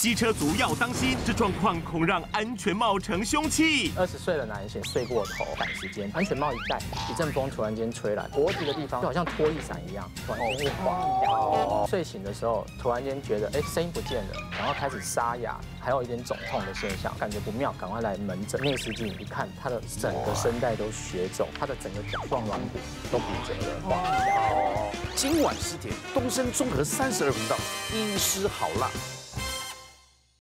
机车族要当心，这状况恐让安全帽成凶器。二十岁的男性睡过头，赶时间，安全帽一戴，一阵风突然间吹来，脖子的地方就好像拖衣伞一样，突然间一晃。睡醒的时候，突然间觉得哎声音不见了，然后开始沙哑，还有一点肿痛的现象，感觉不妙，赶快来门诊。内视镜一看，他的整个声带都血肿，他的整个甲状软骨都骨折了。今晚十点，东升综合三十二频道，医师好辣。